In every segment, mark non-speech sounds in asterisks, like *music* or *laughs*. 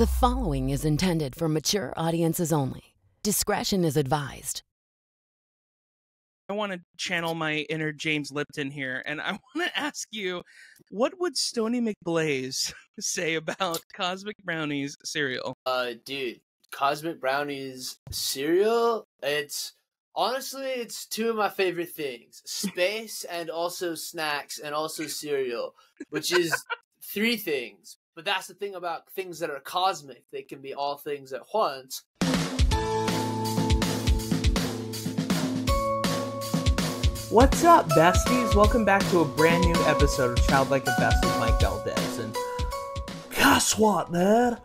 The following is intended for mature audiences only. Discretion is advised. I want to channel my inner James Lipton here, and I *laughs* want to ask you, what would Stoney McBlaze *laughs* say about Cosmic Brownies cereal? Uh, dude, Cosmic Brownies cereal. It's honestly, it's two of my favorite things: space and also snacks and also cereal, which is *laughs* three things. But that's the thing about things that are cosmic; they can be all things at once. What's up, besties? Welcome back to a brand new episode of Childlike at Best with Mike Valdes. And guess what, man?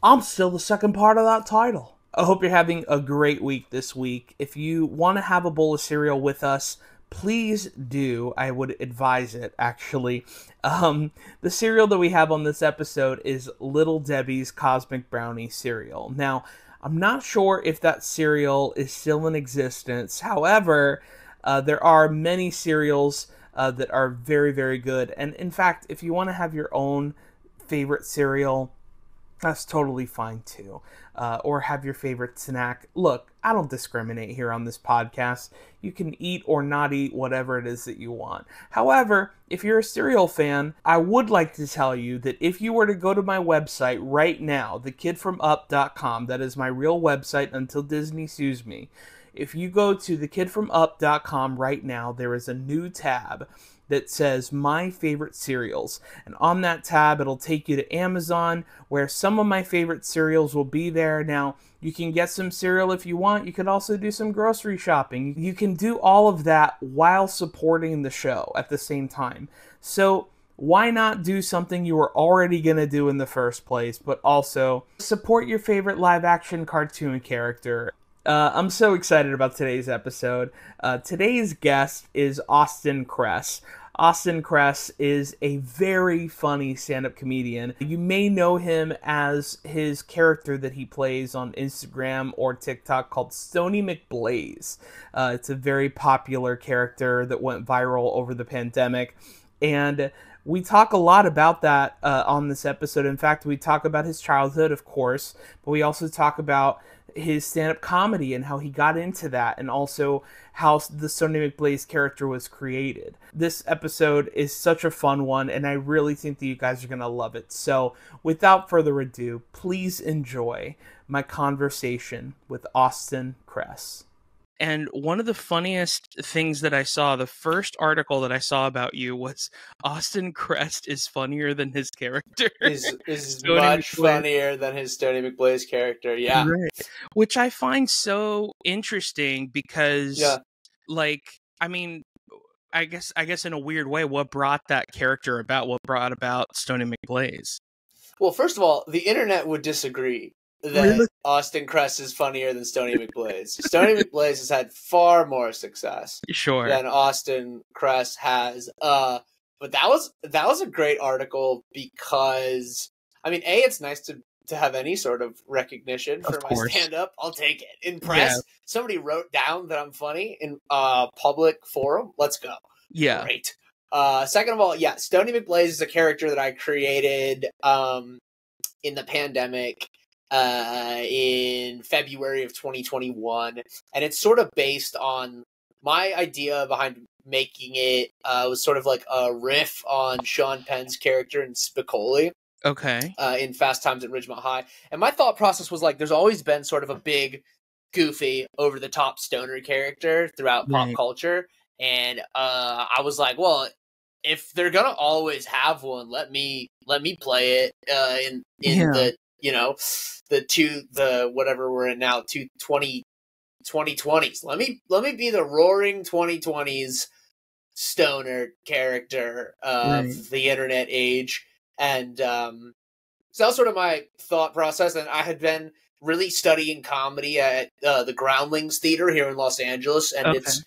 I'm still the second part of that title. I hope you're having a great week this week. If you want to have a bowl of cereal with us, please do. I would advise it, actually. Um, the cereal that we have on this episode is Little Debbie's Cosmic Brownie cereal. Now, I'm not sure if that cereal is still in existence. However, uh, there are many cereals uh, that are very, very good. And in fact, if you want to have your own favorite cereal, that's totally fine too. Uh, or have your favorite snack. Look, I don't discriminate here on this podcast. You can eat or not eat whatever it is that you want. However, if you're a cereal fan, I would like to tell you that if you were to go to my website right now, thekidfromup.com, that is my real website until Disney sues me. If you go to thekidfromup.com right now, there is a new tab that says my favorite cereals. And on that tab, it'll take you to Amazon where some of my favorite cereals will be there. Now, you can get some cereal if you want. You could also do some grocery shopping. You can do all of that while supporting the show at the same time. So, why not do something you were already going to do in the first place, but also support your favorite live action cartoon character? Uh, I'm so excited about today's episode. Uh, today's guest is Austin Kress. Austin Kress is a very funny stand up comedian. You may know him as his character that he plays on Instagram or TikTok called Stoney McBlaze. Uh, it's a very popular character that went viral over the pandemic. And we talk a lot about that uh, on this episode. In fact, we talk about his childhood, of course, but we also talk about his stand-up comedy and how he got into that and also how the Stoney McBlaze character was created. This episode is such a fun one and I really think that you guys are going to love it. So, without further ado, please enjoy my conversation with Austin Kress. And one of the funniest things that I saw, the first article that I saw about you was Austin Kress is funnier than his character. Is *laughs* is much funnier than his Stoney McBlaze character, yeah. Right. Which I find so interesting because yeah. like I mean I guess I guess in a weird way, what brought that character about? What brought about Stoney McBlaze? Well, first of all, the internet would disagree that really? Austin Kress is funnier than Stoney McBlaze. Stoney *laughs* McBlaze has had far more success sure. than Austin Kress has. Uh, but that was that was a great article because I mean, a it's nice to to have any sort of recognition for my stand up. I'll take it. In press, yeah. somebody wrote down that I'm funny in a public forum. Let's go. Yeah, great. Uh, second of all, yeah, Stoney McBlaze is a character that I created um, in the pandemic uh, in February of 2021, and it's sort of based on my idea behind making it uh, was sort of like a riff on Sean Penn's character in Spicoli. Okay. Uh, in Fast Times at Ridgemont High, and my thought process was like, there's always been sort of a big, goofy, over the top stoner character throughout right. pop culture, and uh, I was like, well, if they're gonna always have one, let me let me play it uh, in in yeah. the you know, the two the whatever we're in now, two twenty 2020s. Let me let me be the roaring 2020s stoner character of right. the internet age. And um so that was sort of my thought process. And I had been really studying comedy at uh, the Groundlings Theater here in Los Angeles, and okay. it's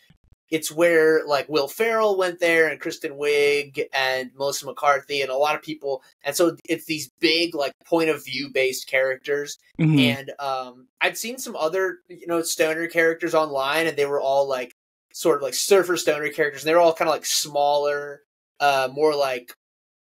it's where like Will Ferrell went there and Kristen Wiig and Melissa McCarthy and a lot of people. And so it's these big like point of view based characters. Mm-hmm. And um, I'd seen some other you know stoner characters online, and they were all like sort of like surfer stoner characters. And they were all kind of like smaller, uh, more like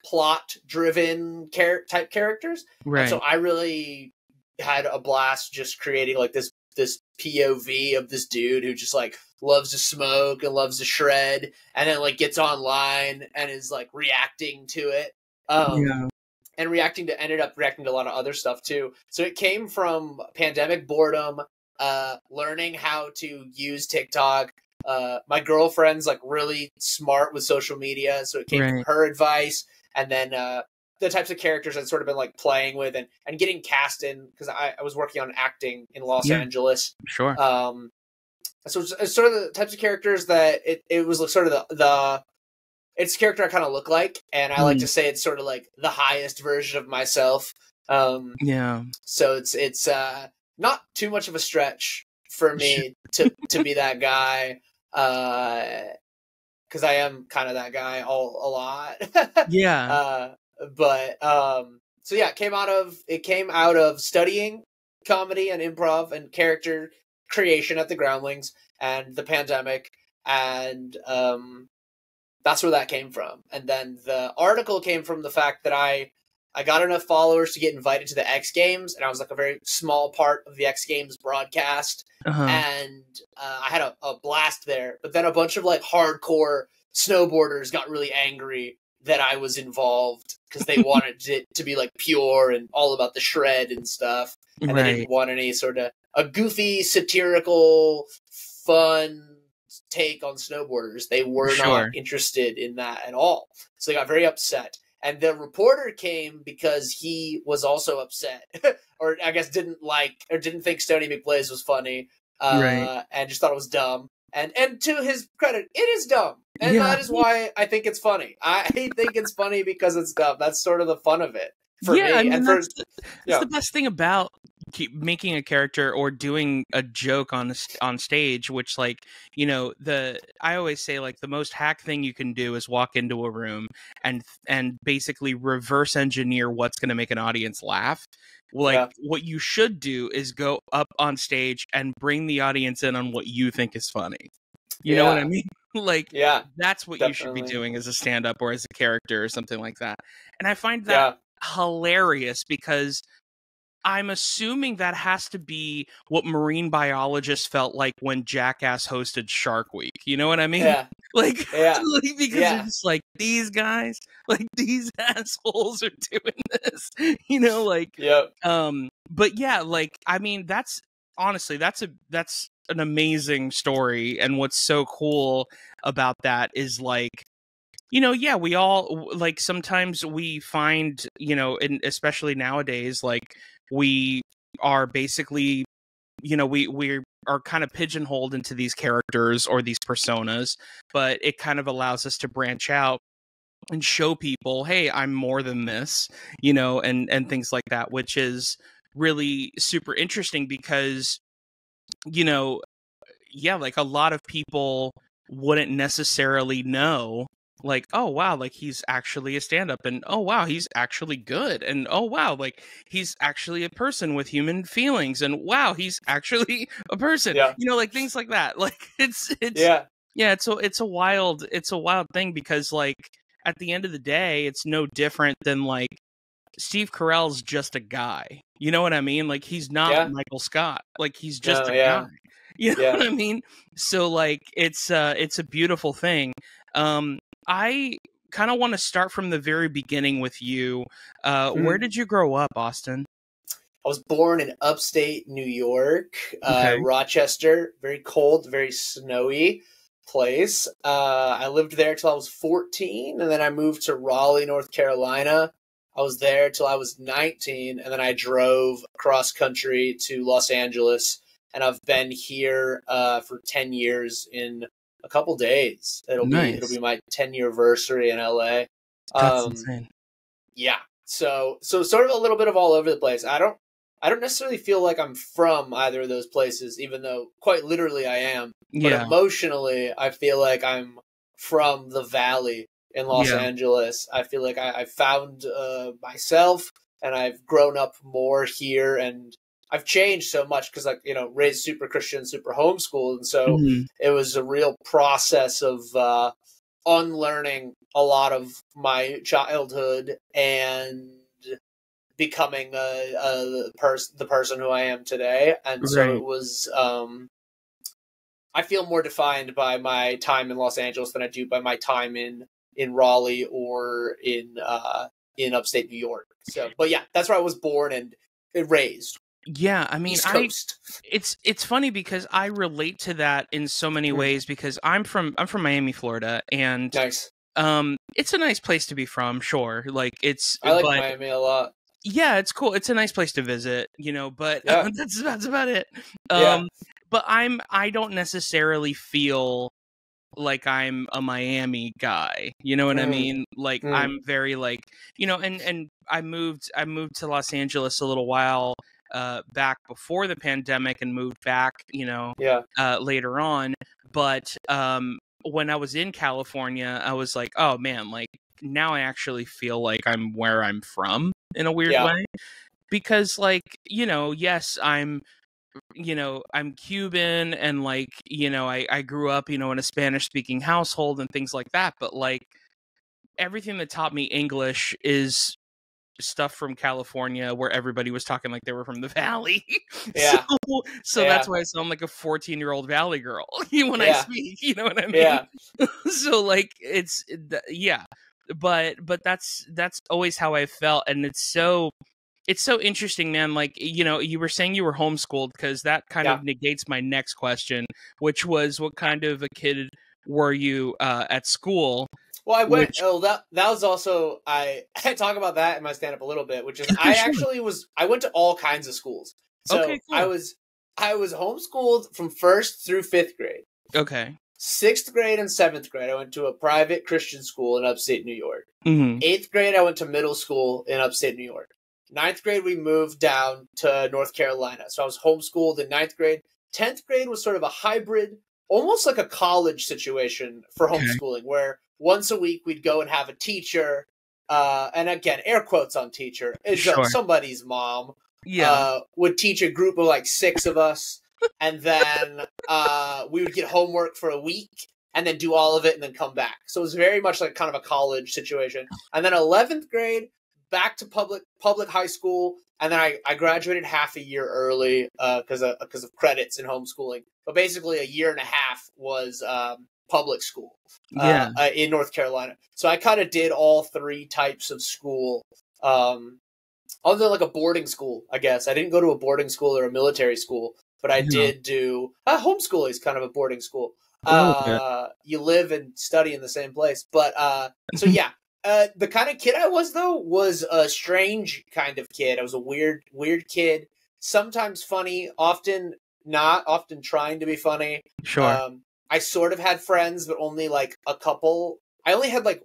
plot driven char- type characters. Right. And so I really had a blast just creating like this this POV of this dude who just like loves to smoke and loves to shred and then like gets online and is like reacting to it. Um yeah. and reacting to ended up reacting to a lot of other stuff too. So it came from pandemic boredom, uh learning how to use TikTok. Uh my girlfriend's like really smart with social media, so it came Right. from her advice and then uh the types of characters I'd sort of been like playing with and, and getting cast in because I, I was working on acting in Los Yeah. Angeles. Sure. Um, so it's, it's sort of the types of characters that it, it was like sort of the, the it's a character I kind of look like, and I like Mm. to say it's sort of like the highest version of myself. Um, yeah. so it's it's uh not too much of a stretch for me to to be that guy. Uh, because I am kind of that guy all a lot. *laughs* Yeah. uh, but um, so yeah, it came out of it came out of studying comedy and improv and character creation at the Groundlings and the pandemic, and um, that's where that came from. And then the article came from the fact that I I got enough followers to get invited to the X Games, and I was like a very small part of the X Games broadcast uh-huh. and uh, I had a, a blast there. But then a bunch of like hardcore snowboarders got really angry that I was involved because they *laughs* wanted it to be like pure and all about the shred and stuff, and they didn't want any sort of a goofy, satirical, fun take on snowboarders. They were Sure. not interested in that at all. So they got very upset. And the reporter came because he was also upset, *laughs* or I guess didn't like or didn't think Stoney McBlaze was funny, uh, Right. and just thought it was dumb. And and to his credit, it is dumb, and Yeah. that is why I think it's funny. I *laughs* think it's funny because it's dumb. That's sort of the fun of it for yeah, me. I mean, and for that's, the, that's yeah. the best thing about keep making a character or doing a joke on the, on stage which like you know the i always say like the most hack thing you can do is walk into a room and and basically reverse engineer what's going to make an audience laugh. Like Yeah. what you should do is go up on stage and bring the audience in on what you think is funny. You know what i *laughs* mean? Like yeah, that's what you should be doing as a stand up or as a character or something like that. And i find that yeah, hilarious because I'm assuming that has to be what marine biologists felt like when Jackass hosted Shark Week. You know what I mean? yeah, *laughs* Like, Yeah. *laughs* like, because Yeah. it's like these guys, like *laughs* these assholes are doing this. You know, like yep, um but yeah, like I mean that's honestly that's a that's an amazing story and what's so cool about that is like you know yeah we all like sometimes we find you know and especially nowadays like we are basically you know we we are kind of pigeonholed into these characters or these personas but it kind of allows us to branch out and show people hey i'm more than this you know and and things like that which is really super interesting because you know yeah like a lot of people wouldn't necessarily know like oh wow like he's actually a stand up and oh wow he's actually good and oh wow like he's actually a person with human feelings and wow he's *laughs* actually a person Yeah. you know like things like that like *laughs* it's it's yeah, yeah it's a it's a wild it's a wild thing because like at the end of the day it's no different than like steve carell's just a guy you know what i mean like he's not Yeah. michael scott like he's just No, a yeah. guy *laughs* you know Yeah. what i mean so like it's uh it's a beautiful thing um i kind of want to start from the very beginning with you uh Mhm. where did you grow up austin I was born in upstate New York, uh, Okay. Rochester. Very cold, very snowy place. Uh, I lived there till I was 14, and then I moved to Raleigh, North Carolina. I was there till I was 19, and then I drove cross country to Los Angeles, and I've been here uh, for 10 years in a couple days. It'll Nice. be it'll be my 10 year anniversary in LA. that's Um, insane yeah so so sort of a little bit of all over the place i don't i don't necessarily feel like i'm from either of those places even though quite literally i am but yeah emotionally i feel like i'm from the valley in los Yeah. angeles i feel like i, I found uh, myself and i've grown up more here and i've changed so much because like you know raised super christian super homeschooled and so Mhm. it was a real process of uh unlearning a lot of my childhood and becoming a, a person the person who I am today and so it was um I feel more defined by my time in Los Angeles than I do by my time in in Raleigh or in uh in upstate New York. So but yeah, that's where I was born and raised. Yeah, I mean, I it's it's funny because I relate to that in so many Mm. ways because I'm from I'm from Miami, Florida, and nice. um, it's a nice place to be from. Sure, like it's I like but Miami a lot. yeah, it's cool. It's a nice place to visit, you know. But Yeah. *laughs* that's that's about it. Um, Yeah. but I'm I don't necessarily feel like I'm a Miami guy. You know what I Mm. mean? Like Mm. I'm very like you know, and and I moved I moved to Los Angeles a little while uh back before the pandemic and moved back, you know, Yeah. uh later on. But um when I was in California, I was like, oh man, like now I actually feel like I'm where I'm from in a weird Yeah. way. Because like, you know, yes, I'm you know, I'm Cuban and like, you know, I, I grew up, you know, in a Spanish speaking household and things like that. But like everything that taught me English is stuff from California where everybody was talking like they were from the *laughs* valley. *laughs* Yeah. so so Yeah. that's why I sound like a 14 year old valley girl *laughs* when I speak. You know what I mean? Yeah. so like it's yeah but but that's that's always how i felt and it's so it's so interesting man like you know you were saying you were homeschooled because that kind Yeah. of negates my next question which was what kind of a kid were you uh at school Well, I went. Which- Oh, that that was also I. *laughs* I talk about that in my stand up a little bit, which is I sure. actually was. I went to all kinds of schools. So Okay, cool. I was I was homeschooled from first through fifth grade. okay Sixth grade and seventh grade, I went to a private Christian school in upstate New York. hmm Eighth grade, I went to middle school in upstate New York. Ninth grade, we moved down to North Carolina. So I was homeschooled in ninth grade. Tenth grade was sort of a hybrid, almost like a college situation for Okay. homeschooling, where once a week we'd go and have a teacher. Uh, and again, air quotes on teacher. Uh, Sure. somebody's mom yeah uh, would teach a group of like six of us, and then uh, we would get homework for a week, and then do all of it, and then come back. So it was very much like kind of a college situation. And then eleventh grade, back to public public high school, and then I, I graduated half a year early because of because of credits in homeschooling. But basically, a year and a half was um, public school yeah uh, uh, in North Carolina. So I kind of did all three types of school. Um, other than like a boarding school, I guess. I didn't go to a boarding school or a military school, but I Yeah. did do uh, homeschool is kind of a boarding school. Oh, okay. Uh, you live and study in the same place. But uh, so *laughs* yeah, uh, the kind of kid I was though was a strange kind of kid. I was a weird, weird kid. Sometimes funny, often not. Often trying to be funny. sure Um, I sort of had friends, but only like a couple. I only had like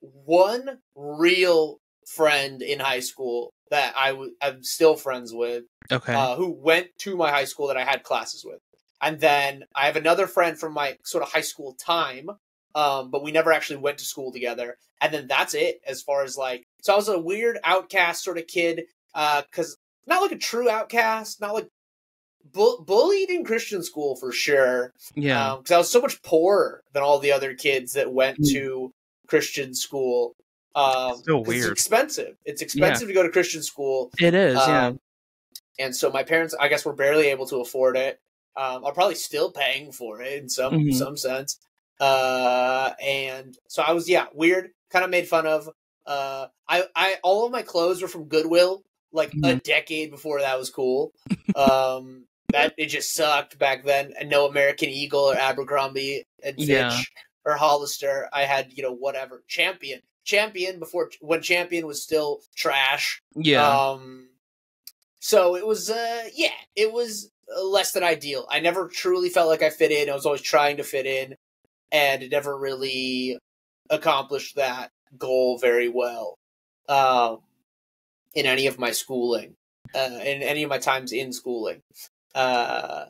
one real friend in high school that I w- I'm still friends with, okay uh, who went to my high school that I had classes with. And then I have another friend from my sort of high school time, um, but we never actually went to school together. And then that's it as far as like, so I was a weird outcast sort of kid, because not like a true outcast, not like bu- bullied in Christian school for sure yeah because I was so much poorer than all the other kids that went Mm. to Christian school. Um, So 'cause weird. It's expensive. It's expensive to go to Christian school, it is yeah um, and so my parents, I guess, were barely able to afford it. Um, I'm probably still paying for it in some Mhm. some sense. Uh, and so I was yeah weird, kind of made fun of. Uh, I I all of my clothes were from Goodwill, like a Mhm. decade before that was cool. Um, that it just sucked back then. And no American Eagle or Abercrombie and Fitch Yeah. or Hollister. I had you know whatever Champion, Champion before when Champion was still trash. yeah Um, so it was, uh, yeah, it was uh, less than ideal. I never truly felt like I fit in. I was always trying to fit in, and it never really accomplished that goal very well. Um, in any of my schooling, uh, in any of my times in schooling. Uh,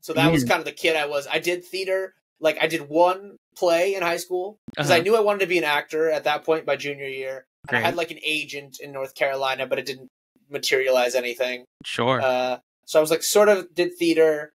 so that was kind of the kid I was. I did theater. Like I did one play in high school because I Uh-huh. knew I wanted to be an actor at that point by junior year. And I had like an agent in North Carolina, but it didn't materialize anything. sure Uh, so I was like, sort of did theater,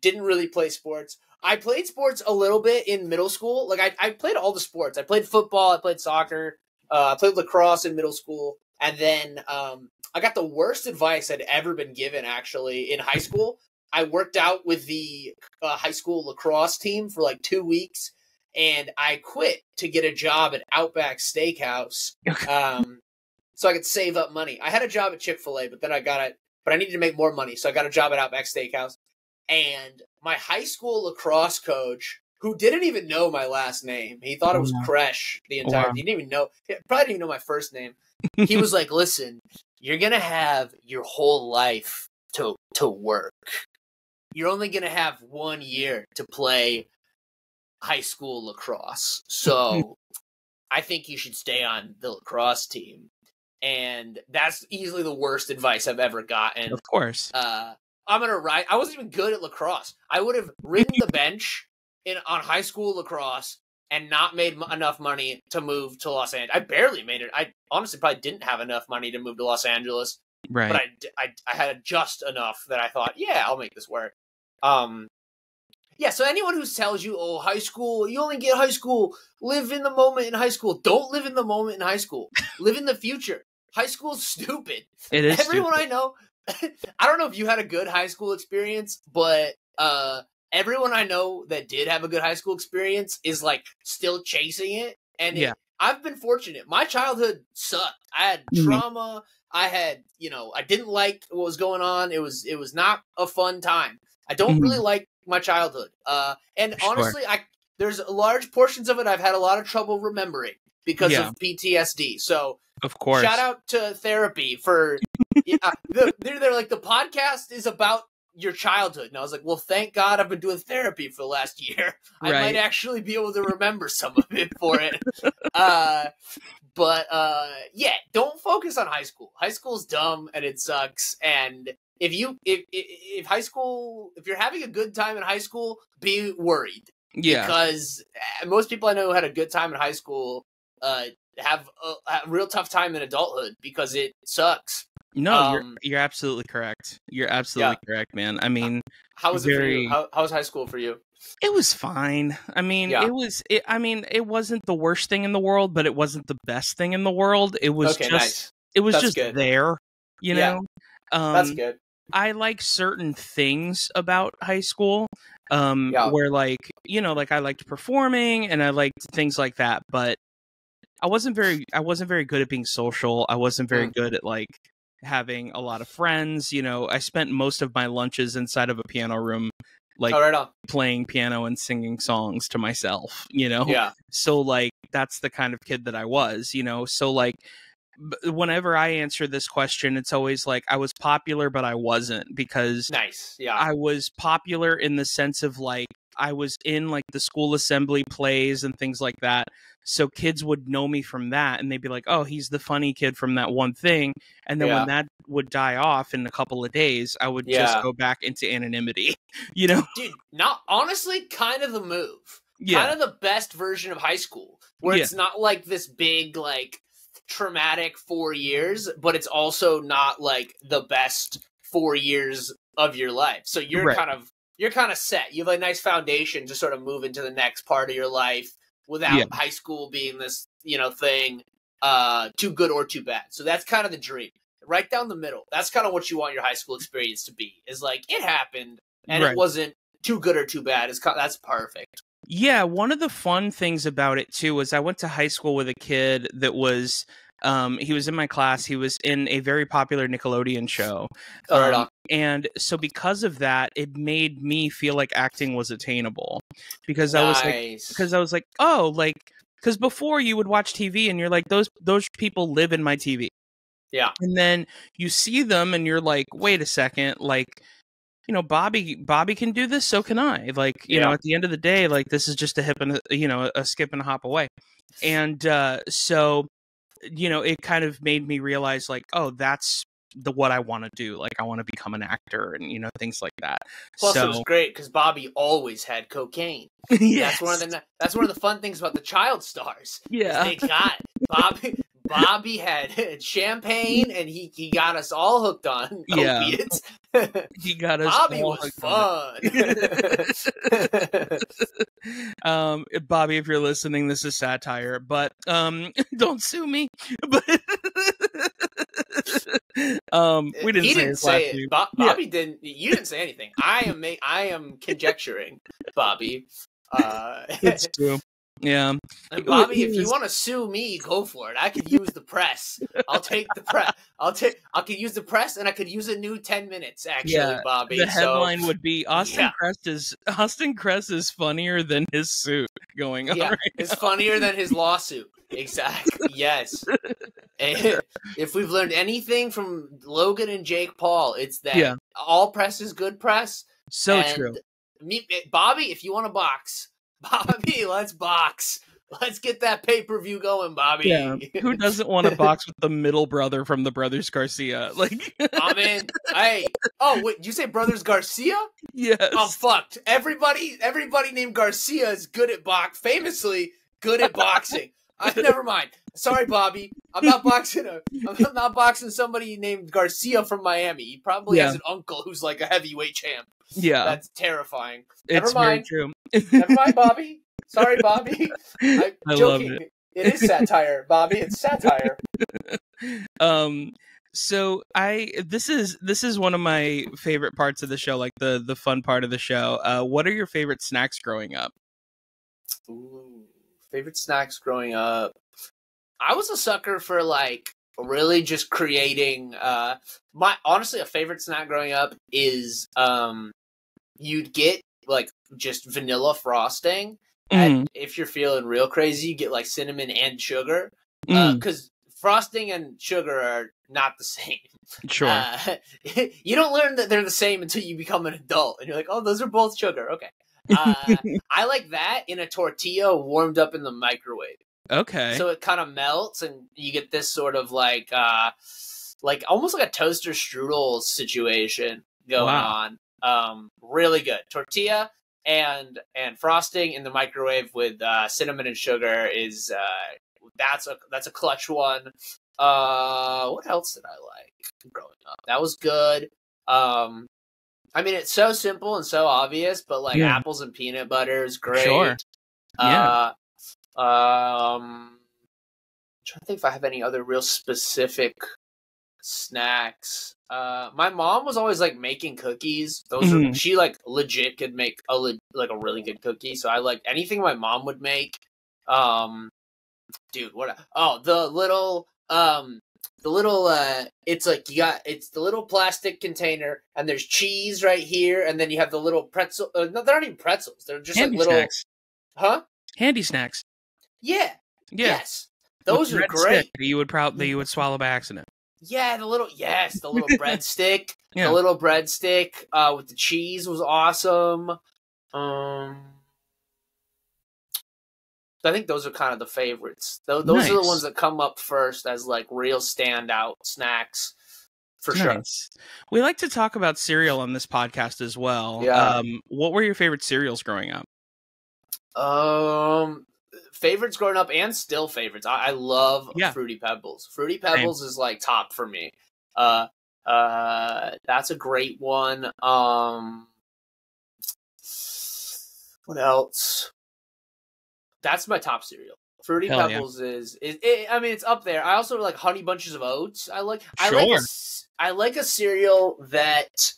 didn't really play sports. I played sports a little bit in middle school. Like I, I played all the sports. I played football. I played soccer. Uh, I played lacrosse in middle school, and then um, I got the worst advice I'd ever been given. Actually, in high school, I worked out with the uh, high school lacrosse team for like two weeks, and I quit to get a job at Outback Steakhouse, um, so I could save up money. I had a job at Chick Fil A, but then I got it. But I needed to make more money, so I got a job at Outback Steakhouse. And my high school lacrosse coach, who didn't even know my last name, he thought it was Wow. Kresh the entire. Wow. He didn't even know. Probably didn't even know my first name. He was like, "Listen, you're gonna have your whole life to to work. You're only gonna have one year to play high school lacrosse. So I think you should stay on the lacrosse team." And that's easily the worst advice I've ever gotten of course. uh, I'm gonna ride. I wasn't even good at lacrosse. I would have ridden the bench in on high school lacrosse and not made m- enough money to move to Los Angeles. I barely made it. I honestly probably didn't have enough money to move to Los Angeles, Right. but I, d- I I had just enough that I thought, yeah, I'll make this work. Um, yeah. So anyone who tells you, oh, high school, you only get high school. Live in the moment in high school. Don't live in the moment in high school. live in the future. High school's stupid. it is Everyone stupid. I know, *laughs* I don't know if you had a good high school experience, but uh, everyone I know that did have a good high school experience is like still chasing it. And it- Yeah. I've been fortunate. My childhood sucked. I had Mhm. trauma. I had, you know, I didn't like what was going on. It was, it was not a fun time. I don't Mhm. really like my childhood. Uh, and Sure. honestly, I there's large portions of it I've had a lot of trouble remembering because Yeah. of PTSD. So Of course. Shout out to therapy for yeah, the, they're, they're like the podcast is about your childhood, and I was like, well, thank God I've been doing therapy for the last year. *laughs* I Right. might actually be able to remember some of it for it. *laughs* uh, but uh, yeah, don't focus on high school. High school's dumb and it sucks. And if you if if, if high school if you're having a good time in high school, be worried Yeah. because uh, most people I know who had a good time in high school uh, have a, a real tough time in adulthood because it sucks. No, you're um, you're absolutely correct. You're absolutely correct, man. I mean, How was it for you? How, how was high school for you? it was fine. I mean, Yeah. it was. It, I mean, it wasn't the worst thing in the world, but it wasn't the best thing in the world. It was okay, just. nice. It was That's just good. there. You Yeah. know. Um, That's good. I like certain things about high school. Um, Yeah. where like you know, like I liked performing and I liked things like that, but I wasn't very I wasn't very good at being social. I wasn't very Mm. good at like having a lot of friends. You know, I spent most of my lunches inside of a piano room, like All right playing piano and singing songs to myself. You know, Yeah. so like that's the kind of kid that I was, you know. So like whenever I answer this question, it's always like I was popular but I wasn't because Nice. Yeah. I was popular in the sense of like I was in like the school assembly plays and things like that. So kids would know me from that and they'd be like, "Oh, he's the funny kid from that one thing." And then Yeah. when that would die off in a couple of days, I would Yeah. just go back into anonymity. *laughs* You know? Dude, not honestly, kind of the move. Yeah. Kind of the best version of high school, where Yeah. it's not like this big, like, traumatic four years, but it's also not like the best four years of your life. So you're Right. kind of you're kind of set. You have a nice foundation to sort of move into the next part of your life without Yeah. high school being this, you know, thing uh too good or too bad. So that's kind of the dream. Right down the middle. That's kind of what you want your high school experience to be. Is like it happened and Right. it wasn't too good or too bad. It's that's perfect. Yeah, one of the fun things about it too was I went to high school with a kid that was um he was in my class. He was in a very popular Nickelodeon show. Um, on. and so because of that, it made me feel like acting was attainable because I was like because I was like, "Oh, like cuz before you would watch TV and you're like those those people live in my TV." Yeah. And then you see them and you're like, "Wait a second, like you know, Bobby Bobby can do this, so can I. Like, you know, at the end of the day, like this is just a hip and a, you know, a skip and a hop away. And uh so you know, it kind of made me realize like, oh, that's the what I want to do. Like I want to become an actor and you know, things like that. Plus, so it was great because Bobby always had cocaine. yes. *laughs* That's one of the that's one of the fun things about the child stars. yeah. They got *laughs* Bobby. Bobby had *laughs* champagne, and he he got us all hooked on *laughs* Yeah. opiates. *laughs* he got us. Bobby all was hooked on fun. um, Bobby, if you're listening, this is satire, but um, don't sue me. But um, we didn't he say didn't say it. Bo- Yeah. Bobby didn't. You didn't say anything. I am. Ma- I am conjecturing, Bobby. Uh, It's true. Yeah. and Bobby, if you want to sue me, go for it. I could use the press. I'll take the press. *laughs* I'll take. I could use the press, and I could use a new ten minutes. Actually, Yeah, Bobby. The so- headline would be Austin Yeah. Crest is Austin Kress is funnier than his suit *laughs* going on. Yeah, right it's now. funnier than his lawsuit. Exactly. Yes. *laughs* And if we've learned anything from Logan and Jake Paul, it's that Yeah. all press is good press. So true. Me, Bobby, if you want to box, *laughs* Bobby, let's box. Let's get that pay per view going, Bobby. Yeah. Who doesn't want to *laughs* box with the middle brother from the Brothers Garcia? *laughs* Like, oh, I'm in. Hey. Oh, wait. You say Brothers Garcia? yes. I'm fucked. Everybody, everybody named Garcia is good at box. Famously good at boxing. I, never mind. Sorry, Bobby. I'm not boxing a. I'm not boxing somebody named Garcia from Miami. He probably has an uncle who's like a heavyweight champ. yeah. That's terrifying. it's never very mind. true. Never mind, *laughs* Bobby. Sorry, Bobby. *laughs* I'm I love joking. it. It is satire, Bobby. It's satire. *laughs* um so i this is this is one of my favorite parts of the show like the the fun part of the show uh what are your favorite snacks growing up Ooh, favorite snacks growing up. I was a sucker for like really just creating uh my honestly a favorite snack growing up is um you'd get like just vanilla frosting. Mhm, and if you're feeling real crazy you get like cinnamon and sugar. Mm, because frosting and sugar are not the *laughs* same. Sure. Uh, *laughs* you don't learn that they're the same until you become an adult and you're like oh those are both sugar. Okay uh, *laughs* I like that in a tortilla warmed up in the microwave. okay So it kind of melts and you get this sort of like uh like almost like a toaster strudel situation going Wow. on. Um really good. Tortilla and and frosting in the microwave with uh cinnamon and sugar is uh that's a that's a clutch one. Uh what else did I like growing up? That was good. Um I mean it's so simple and so obvious, but like Yeah. apples and peanut butter is great. Sure. Yeah. Uh, um, I'm trying to think if I have any other real specific snacks. Uh, my mom was always like making cookies. Those are Mhm. she like legit could make a le- like a really good cookie. So I like anything my mom would make. Um, dude, what? Oh, the little um. The little uh it's like you got it's the little plastic container and there's cheese right here and then you have the little pretzel uh, no they're not even pretzels they're just handy like little snacks huh handy snacks yeah yeah Yes. With Those are great. that you would probably you would swallow by accident Yeah, the little yes, the little *laughs* breadstick. Yeah. The little breadstick uh with the cheese was awesome. Um I think those are kind of the favorites. Those, those are the ones that come up first as like real standout snacks for sure. We like to talk about cereal on this podcast as well. Yeah. Um, what were your favorite cereals growing up? Um, favorites growing up and still favorites. I, I love Yeah. Fruity Pebbles. Fruity Pebbles is like top for me. Uh, uh, that's a great one. Um, what else? That's my top cereal. Fruity Hell yeah. Pebbles is, is it, I mean, it's up there. I also like Honey Bunches of Oats. I like. I like. A, Sure. I like a cereal that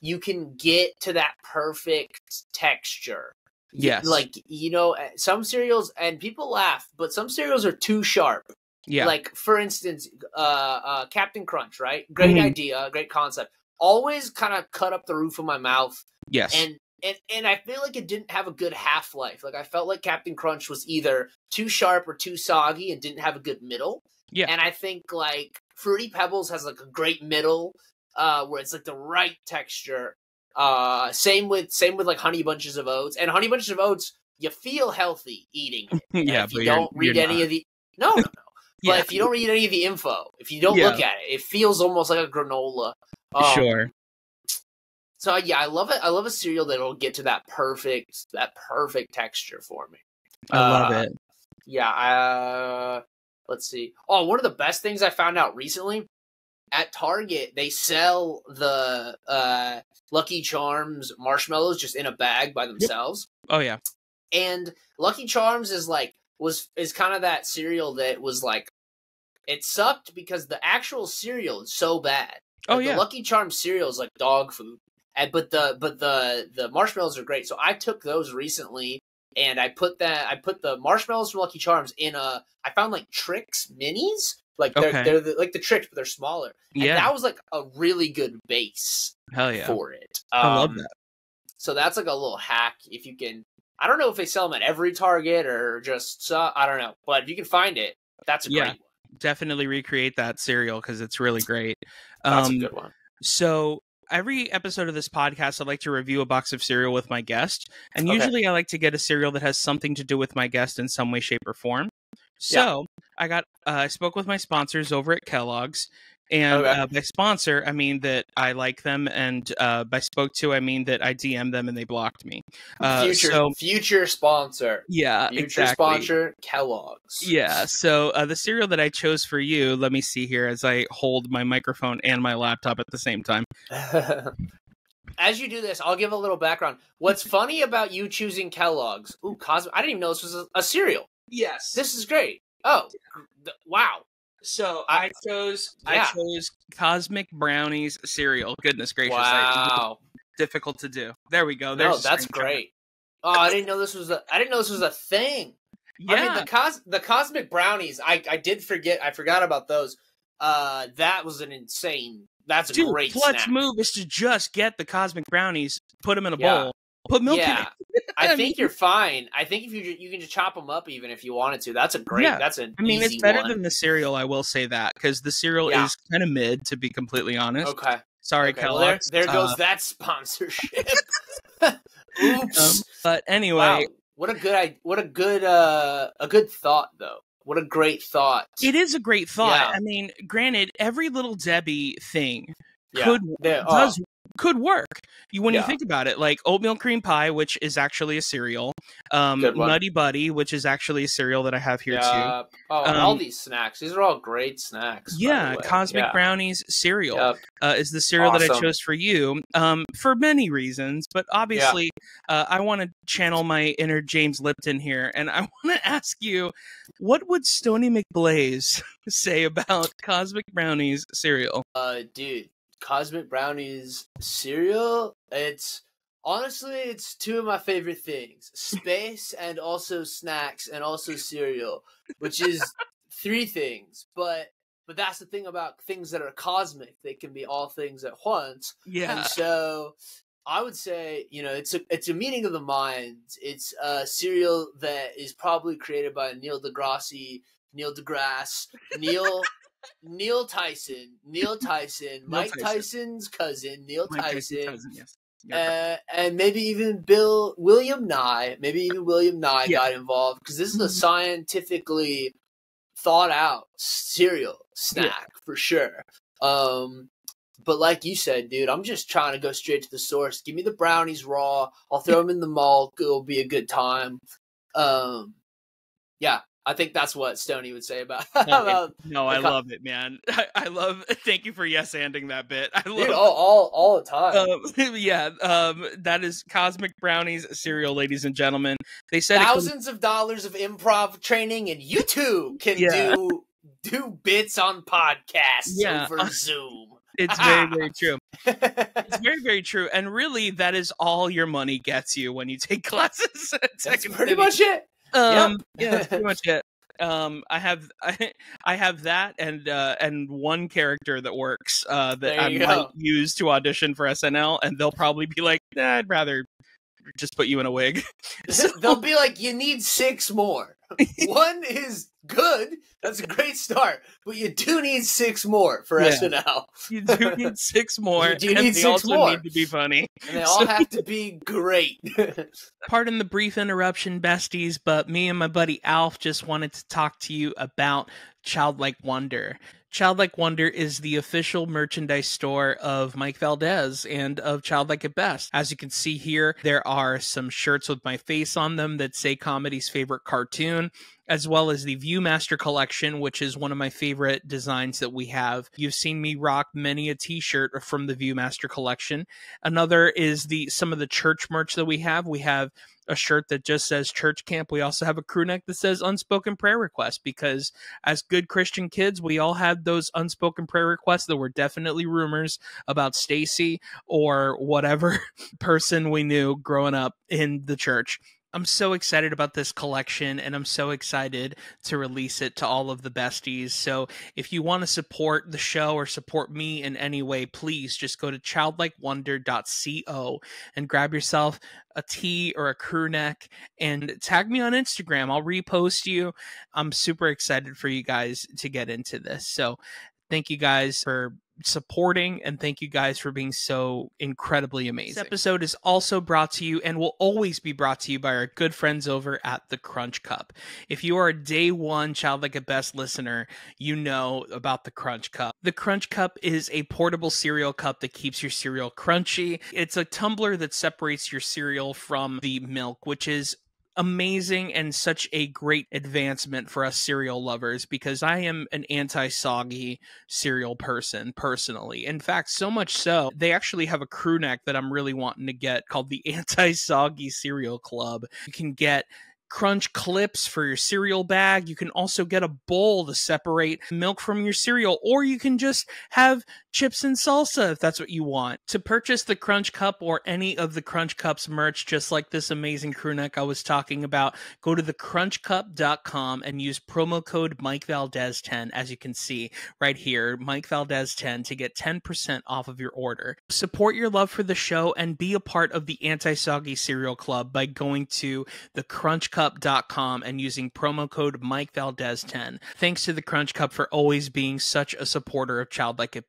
you can get to that perfect texture. Yes. Like, you know, uh, some cereals, and people laugh, but some cereals are too sharp. Yeah. Like, for instance, uh, uh, Captain Crunch, right? Great Mhm. idea, great concept. Always kind of cut up the roof of my mouth. yes. And, and, and I feel like it didn't have a good half life. Like, I felt like Captain Crunch was either too sharp or too soggy and didn't have a good middle. Yeah. And I think, like, Fruity Pebbles has, like, a great middle uh, where it's, like, the right texture. Uh, same with same with like honey bunches of oats and honey bunches of oats. You feel healthy eating it. *laughs* Yeah, if but you don't read any not. of the no, no, no. *laughs* But Yeah. if you don't read any of the info, if you don't Yeah. look at it, it feels almost like a granola. Um, sure. So yeah, I love it. I love a cereal that'll get to that perfect that perfect texture for me. I love uh, it. Yeah. Uh, let's see. Oh, one of the best things I found out recently. at Target they sell the uh, Lucky Charms marshmallows just in a bag by themselves. Oh yeah. And Lucky Charms is like was is kind of that cereal that was like it sucked because the actual cereal is so bad. Oh Like, yeah. The Lucky Charms cereal is like dog food. And but the but the the marshmallows are great. So I took those recently and I put that I put the marshmallows from Lucky Charms in a I found like Trix minis. Like they're Okay. they're the, like the Trix, but they're smaller. And yeah. that was like a really good base Hell yeah. for it. I love Um, that. So that's like a little hack if you can. I don't know if they sell them at every Target or just so, I don't know, but if you can find it, that's a Yeah. great one. Definitely recreate that cereal because it's really great. That's Um, a good one. So every episode of this podcast, I like to review a box of cereal with my guest, and Okay. usually I like to get a cereal that has something to do with my guest in some way, shape, or form. So I got uh, I spoke with my sponsors over at Kellogg's, and Okay. uh, by sponsor I mean that I like them, and uh, by spoke to I mean that I DM them and they blocked me. Uh, future so future sponsor. yeah, Future exactly. sponsor Kellogg's. Yeah, so uh, the cereal that I chose for you, let me see here as I hold my microphone and my laptop at the same time. *laughs* As you do this, I'll give a little background. What's funny about you choosing Kellogg's? Ooh, Cosmo! I didn't even know this was a, a cereal. Yes. This is great. Oh, wow! So I- chose Yeah. I chose Cosmic Brownies cereal. Goodness gracious. Wow! difficult to do. There we go. No, There's a that's great. Oh, I didn't know this was a. I didn't know this was a thing. Yeah. I mean, the cos the cosmic brownies. I I did forget. I forgot about those. Uh, that was an insane. That's a Dude, great Clutch snack. move is to just get the Cosmic Brownies, put them in a Yeah. bowl, put milk in yeah, it. *laughs* I I think mean- you're fine. I think if you you can just chop them up even if you wanted to. That's a great. Yeah. That's an I mean, it's better one. than the cereal. I will say that because the cereal Yeah. is kind of mid, to be completely honest. Okay. Sorry, okay. Well, there, there goes Uh, that *laughs* sponsorship. *laughs* Oops. um, but anyway, wow. What a good. I. What a good. Uh. A good thought though. What a great thought. It is a great thought. Yeah. I mean, granted, every Little Debbie thing Yeah. could oh, does could work. You when you think about it, like oatmeal cream pie, which is actually a cereal, um, Nutty Buddy, which is actually a cereal that I have here too. Oh, and all Um, these snacks. These are all great snacks. Yeah. Cosmic Yeah. Brownies cereal Yep. uh, is the cereal that I chose for you um, for many reasons, but obviously uh, I want to channel my inner James Lipton here, and I *laughs* want to ask you, what would Stoney McBlaze *laughs* say about Cosmic Brownies cereal? Uh, dude, Cosmic Brownies cereal. It's honestly, it's two of my favorite things: space *laughs* and also snacks and also cereal, which is three things. But but that's the thing about things that are cosmic; they can be all things at once. Yeah, And so I would say, you know, it's a it's a meeting of the minds. It's a cereal that is probably created by Neil deGrasse, Neil deGrasse, Neil Neil Tyson, Neil Tyson, Mike Tyson. Tyson's cousin, Neil Mike Tyson, Tyson, yes. Uh, and maybe even Bill William Nye. Maybe even William Nye Yeah. got involved because this is a Mhm. scientifically thought out cereal snack for sure. Um, but like you said, dude, I'm just trying to go straight to the source. Give me the brownies raw. I'll throw them in the malt. It'll be a good time. Um, yeah, I think that's what Stoney would say about. *laughs* about no, I love it, man. *laughs* I, I love. Thank you for yes anding that bit. I love. dude, all, all all the time. um, *laughs* yeah, um, that is Cosmic Brownies cereal, ladies and gentlemen. They said thousands of dollars of improv training, and you too can Yeah. do do bits on podcasts Yeah. over Zoom. it's very, very true. It's very, very true. And really, that is all your money gets you when you take classes at That's pretty City. much it. Um, yeah, that's pretty much *laughs* it. Um, I have *laughs* I, I have that and uh, and one character that works uh, that I you might use to audition for SNL, and they'll probably be like, nah, "I'd rather just put you in a wig." *laughs* *laughs* So- They'll be like, you need six more. *laughs* One is good. That's a great start, but you do need six more for Yeah. SNL, you do need six more, You do and need they six also more. need to be funny. and they all have to be great. Pardon the brief interruption, besties, but me and my buddy Alf just wanted to talk to you about Childlike Wonder. Childlike Wonder is the official merchandise store of Mike Valdes and of Childlike at Best. As you can see here, there are some shirts with my face on them that say comedy's favorite cartoon. As well as the Viewmaster collection, which is one of my favorite designs that we have. You've seen me rock many a t-shirt from the Viewmaster collection. Another is the some of the church merch that we have. We have a shirt that just says church camp. We also have a crew neck that says unspoken prayer request because as good Christian kids, we all had those unspoken prayer requests that were definitely rumors about Stacy or whatever *laughs* person we knew growing up in the church. I'm so excited about this collection and I'm so excited to release it to all of the besties. So if you want to support the show or support me in any way, please just go to childlikewonder.co and grab yourself a tee or a crew neck and tag me on Instagram. I'll repost you. I'm super excited for you guys to get into this. So thank you guys for supporting and thank you guys for being so incredibly amazing. This episode is also brought to you and will always be brought to you by our good friends over at the Crunch Cup. If you are a day one Childlike At Best listener, you know about the Crunch Cup. The Crunch Cup is a portable cereal cup that keeps your cereal crunchy. It's a tumbler that separates your cereal from the milk, which is amazing and such a great advancement for us cereal lovers because I am an anti soggy cereal person personally. In fact, so much so, they actually have a crew neck that I'm really wanting to get called the *laughs* Anti Soggy Cereal Club. You can get crunch clips for your cereal bag. You can also get a bowl to separate milk from your cereal, or you can just have chips and salsa if that's what you want. To purchase the Crunch Cup or any of the Crunch Cups merch, just like this amazing crew neck I was talking about, go to thecrunchcup.com and use promo code Mike Valdes 10, as you can see right here, Mike Valdes 10 to get 10% off of your order. Support your love for the show and be a part of the Anti Soggy Cereal Club by going to thecrunchcup.com and using promo code Mike Valdes 10. Thanks to the Crunch Cup for always being such a supporter of Child Like It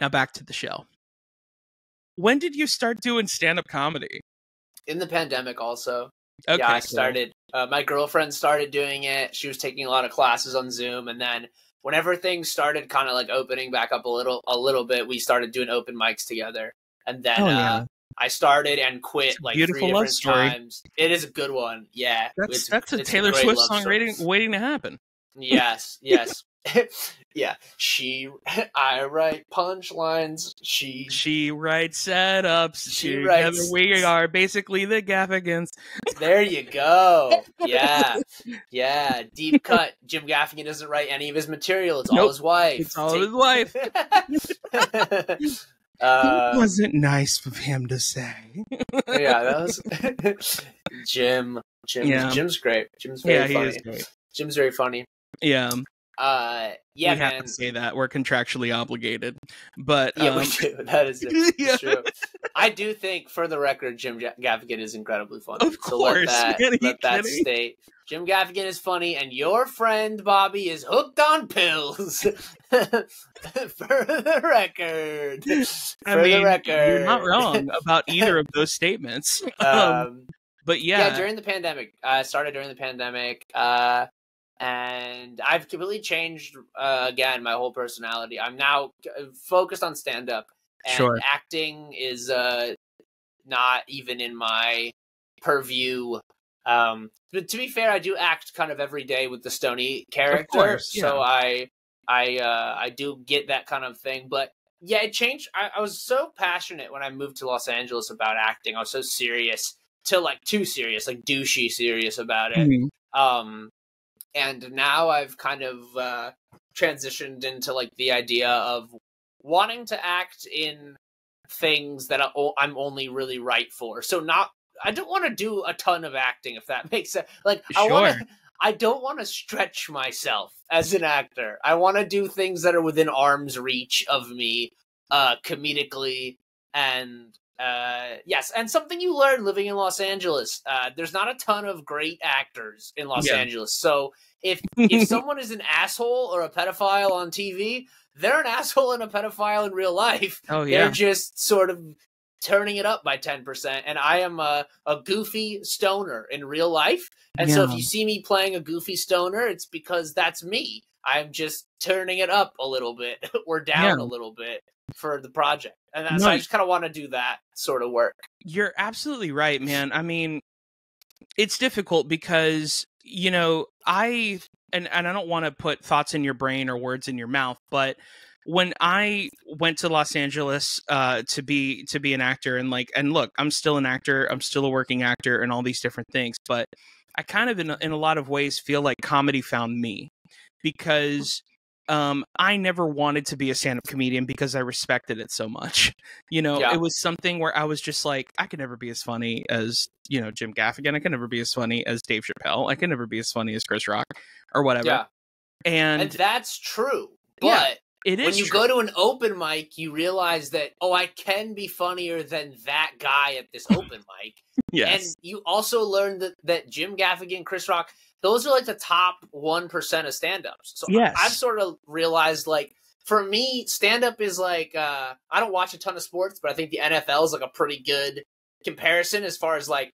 Now back to the show. When did you start doing stand up comedy? In the pandemic, also. Okay, yeah, I cool. started. Uh, my girlfriend started doing it. She was taking a lot of classes on Zoom, and then whenever things started kind of like opening back up a little, a little bit, we started doing open mics together. And then Oh, uh. I started and quit like beautiful three love different story. times. It is a good one. Yeah, That's it's- that's a it's Taylor great Swift song waiting waiting to happen. Yes, *laughs* yes. *laughs* yeah, she. *laughs* I write punchlines. She. She writes setups. She Together writes- we are basically the Gaffigans. There you go. *laughs* Yeah, yeah. Deep cut. Jim Gaffigan doesn't write any of his material. It's all Nope. his wife. It's all his wife. uh, wasn't nice of him to say. yeah, that was Jim. Jim. Yeah. Jim's great. Jim's very Yeah, he funny. Jim's very funny. Yeah, Uh, yeah, we man. have to say that we're contractually obligated, but Yeah, um, we do. *laughs* That is *laughs* yeah. True. I do think, for the record, Jim Gaffigan is incredibly funny. Of So let course. *laughs* that, let that kidding? state. Jim Gaffigan is funny, and your friend Bobby is hooked on pills. for the record. I For mean, the record. you're not wrong about either of those statements. um, Um, but yeah. yeah, during the pandemic. I started during the pandemic. Uh, and I've completely changed uh, again my whole personality. I'm now uh, focused on stand up, and Sure. acting is uh, not even in my purview. Um, but to be fair, I do act kind of every day with the Stoney character, course, so. I I uh, I do get that kind of thing. But yeah, it changed. I, I was so passionate when I moved to Los Angeles about acting. I was so serious to like too serious, like douchey serious about it. Mhm. Um, and now I've kind of uh, transitioned into like the idea of wanting to act in things that I'm only really right for. So not, I don't want to do a ton of acting if that *laughs* makes sense. Like I want to. *laughs* I don't want to stretch myself as an actor. I want to do things that are within arm's reach of me, uh, comedically and uh, yes, and something you learn living in Los Angeles. Uh, there's not a ton of great actors in Los Yeah. Angeles. So if *laughs* if someone is an asshole or a pedophile on TV, they're an *laughs* asshole and a pedophile in real life. oh yeah, They're just sort of turning it up by 10%. And I am a, a goofy stoner in real life. And so if you see me playing a goofy stoner, it's because that's me. I'm just turning it up a little bit *laughs* or down Yeah. a little bit for the project. And that's, so I just kind of want to do that sort of work. you're absolutely right, man. I mean, it's difficult because you know, I and and I don't want to put thoughts in your brain or words in your mouth, but when I went to Los Angeles uh, to be to be an actor and like and look, I'm still an actor, I'm still a working actor and all these different things, but I kind of in a, in a lot of ways feel like comedy found me because um, I never wanted to be a stand up comedian because I respected it so much. *laughs* You know, Yeah. it was something where I was just like, I could never be as funny as, you know, Jim Gaffigan. I could never be as funny as Dave Chappelle. I could never be as funny as Chris Rock or whatever. Yeah, And, and that's true. But Yeah, it is when you true. go to an open mic, you realize that oh, I can be funnier than that guy at this open mic. *laughs* yes. And you also learn that that Jim Gaffigan, Chris Rock, those are like the top one percent of stand-ups. So Yes. I've sort of realized like for me, stand-up is like uh I don't watch a ton of sports, but I think the NFL is like a pretty good comparison as far as like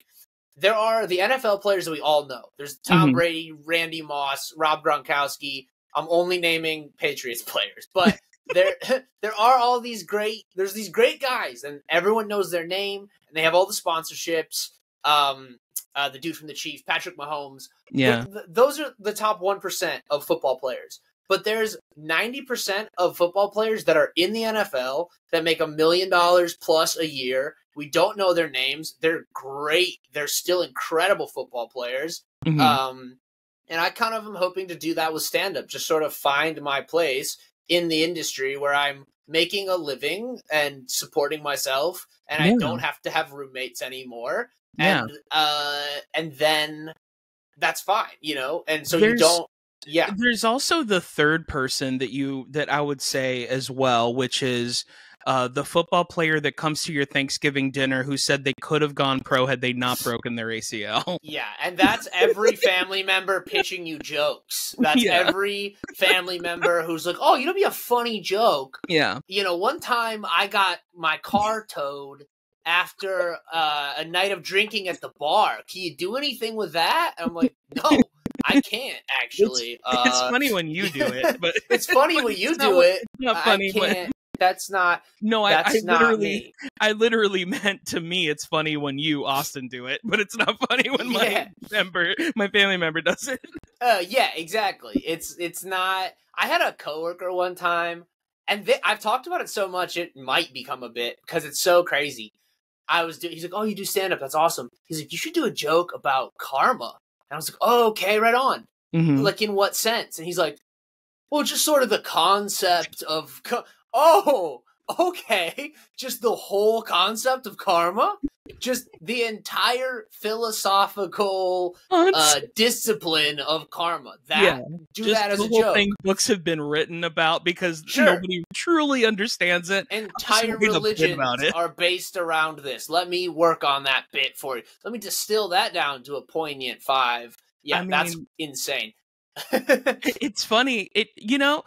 there are the NFL players that we all know. There's Tom Mhm. Brady, Randy Moss, Rob Gronkowski. I'm only naming Patriots players, but there *laughs* there are all these great there's these great guys and everyone knows their name and they have all the sponsorships. Um uh, the dude from the Chiefs, Patrick Mahomes. yeah. Th- th- those are the top 1% of football players. But there's 90% of football players that are in the NFL that make a million dollars plus a year. We don't know their names. They're great. They're still incredible football players. Mhm. Um, and I kind of am hoping to do that with stand up, just sort of find my place in the industry where I'm making a living and supporting myself and Yeah. I don't have to have roommates anymore. Yeah. And uh and then that's fine, you know? And so There's- you don't yeah. There's also the third person that you that I would say as well, which is uh, the football player that comes to your Thanksgiving dinner who said they could have gone pro had they not *laughs* broken their ACL. Yeah, and that's every family member pitching you jokes. *laughs* That's Yeah. every family member who's like, "Oh, you know, be a funny joke." yeah. you know, one time I got my car towed after uh, a night of drinking at the bar. Can you do anything with that? I'm like, *laughs* no, I can't actually. it's uh, funny when you do it, but *laughs* It's funny when you *laughs* not do it. it's not funny. But can't. That's not. no, I, I literally. I literally meant to me. It's funny when you Austin do it, but it's not funny when my Yeah. member, my family member does it. Uh, yeah, exactly. It's it's not. I had a coworker one time, and I've talked about it so much it might become a bit because it's so crazy. I was doing. He's like, "Oh, you do stand up? That's awesome." He's like, "You should do a joke about karma." And I was like, "Oh, okay, right on." Mhm. Like, in what sense? And he's like, "Well, just sort of the concept of." Co- oh, okay, just the whole concept of karma, just the entire philosophical uh, discipline of karma. That Yeah, do Just that as the a whole joke. thing books have been written about because Sure. nobody truly understands it. Entire read a bit religions about it. are based around this. Let me work on that bit for you. Let me distill that down to a poignant five. Yeah, I that's insane. *laughs* it's funny it you know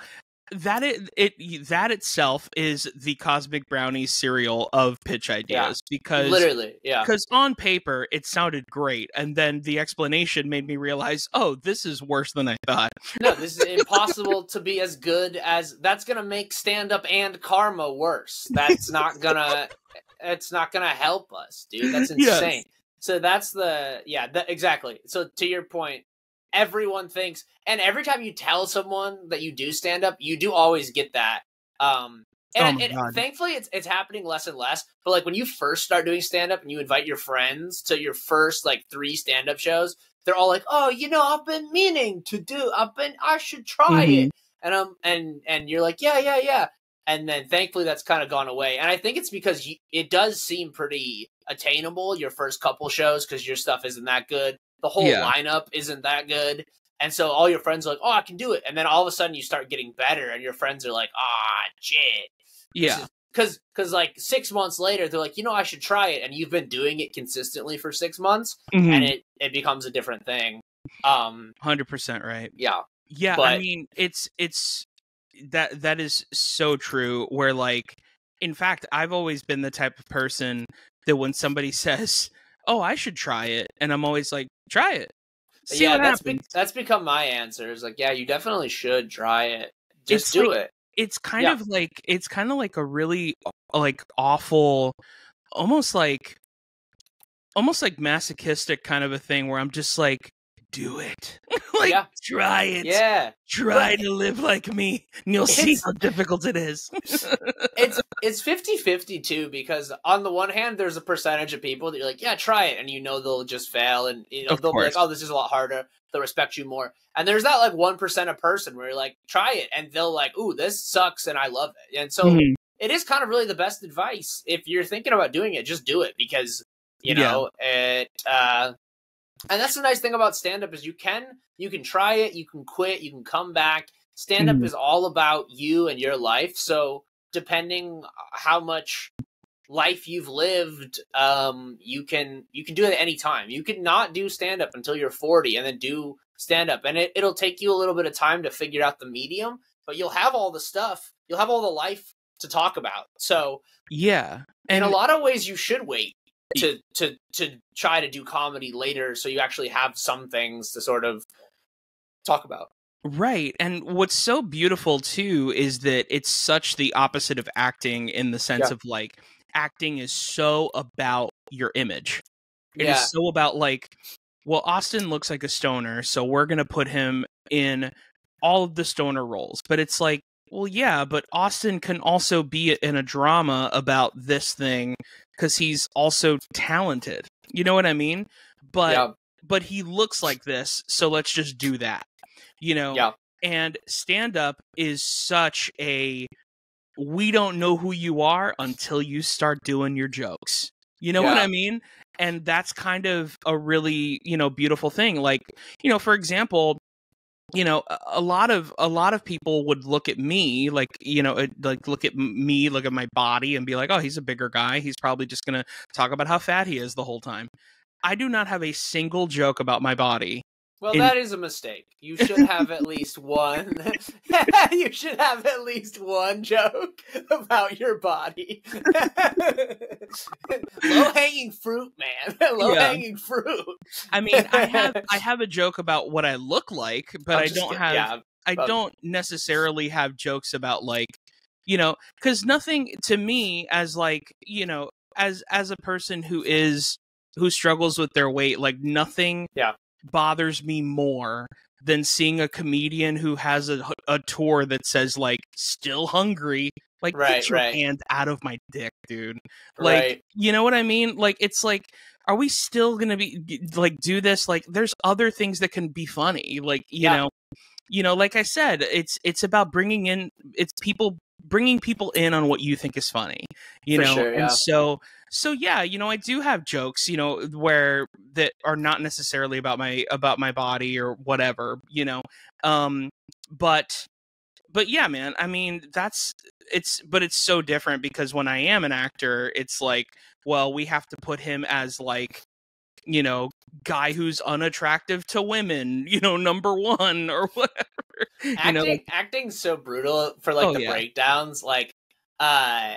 that it, it that itself is the cosmic brownie cereal of pitch ideas because Literally, yeah. because on paper it sounded great and then the explanation made me realize oh this is worse than i thought No, this is *laughs* impossible to be as good as that's gonna make stand up and karma worse. That's not gonna it's not gonna help us, dude. That's *laughs* Yes. insane. So that's the yeah, that, exactly. So to your point, everyone thinks and every time you tell someone that you do stand up, you do always get that. Um and, Oh and thankfully it's it's happening less and less. But like when you first start doing stand up and you invite your friends to your first like three stand up shows, they're all like, "Oh, you know, I've been meaning to do. I've been. I should try Mhm. it." And um, and and you're like, "Yeah, yeah, yeah." And then thankfully that's kind of gone away. And I think it's because you, it does seem pretty attainable your first couple shows because your stuff isn't that good. The whole Yeah. lineup isn't that good. And so all your friends are like, "Oh, I can do it." And then all of a sudden you start getting better, and your friends are like, "Ah, shit." yeah because because like six months later they're like you know i should try it and you've been doing it consistently for six months Mhm. and it it becomes a different thing um 100% right yeah yeah i mean it's it's that that is so true where like in fact i've always been the type of person that when somebody *laughs* says oh i should try it and i'm always like try it. See yeah what that's happens. be- that's become my answer is like yeah you definitely should try it. Just It's do like- it. it's kind Yeah. of like it's kind of like a really like awful almost like almost like masochistic kind of a thing where i'm just like do it. *laughs* like Yeah. try it. Yeah, Try to live like me. And you'll see how difficult it is. *laughs* *laughs* it's it's 50-50 too because on the one hand there's a percentage of people that you're like yeah try it and you know they'll just fail and you know Of they'll be like oh this is a lot harder they'll respect you more and there's that like 1% of person where you're like try it and they'll like ooh this sucks and i love it and so Mhm. it is kind of really the best advice if you're thinking about doing it just do it because you Yeah. know it uh and that's the nice thing about stand up is you can you can try it you can quit you can come back. Stand up Mhm. is all about you and your life. So depending how much life you've lived um you can you can do it at any time you can not do stand up until you're 40 and then do stand up and it, it'll take you a little bit of time to figure out the medium but you'll have all the stuff you'll have all the life to talk about. So yeah. in a lot of ways you should wait to to to try to do comedy later so you actually have some things to sort of talk about Right. And what's so beautiful too is that it's such the opposite of acting in the sense Yeah. of like acting is so about your image. It is Yeah. so about like, well, Austin looks like a stoner, so we're going to put him in all of the stoner roles. But it's like, well, yeah, but Austin can also be in a drama about this thing because he's also talented. You know what I mean? But yeah but he looks like this, so let's just do that. You know? Yeah. And stand up is such a we don't know who you are until you start doing your jokes. You know what I mean? And that's kind of a really, you know, beautiful thing. Like, you know, for example, you know, a- lot of a lot of people would look at me like, you know, like look at me, look at my body and be like, "Oh, he's a bigger guy. He's probably just going to talk about how fat he is the whole time." I do not have a single joke about my body. Well in- that is a mistake. You should have at least one *laughs* you should have at least one joke *laughs* about your body. *laughs* Low hanging fruit man. Low hanging fruit. I mean, I have I have a joke about what I look like, but I'm I don't kid- have yeah I don't necessarily have jokes about like, you know, cuz nothing to me as like, you know, as as a person who is who struggles with their weight, like nothing Yeah. Bothers me more than seeing a comedian who has a a tour that says like still hungry. Like Right, get your right. hand out of my dick, dude. Like right you know what I mean? Like it's like are we still going to be like do this like there's other things that can be funny like you Yeah. know you know like I said it's it's about bringing in it's people bringing people in on what you think is funny you For know sure, yeah. and so so yeah you know I do have jokes you know where that are not necessarily about my about my body or whatever you know um but but yeah man i mean that's it's but it's so different because when i am an actor it's like well we have to put him as like you know guy who's unattractive to women *laughs* you know number one or *laughs* whatever you know acting's so brutal for like Oh, the yeah. breakdowns like uh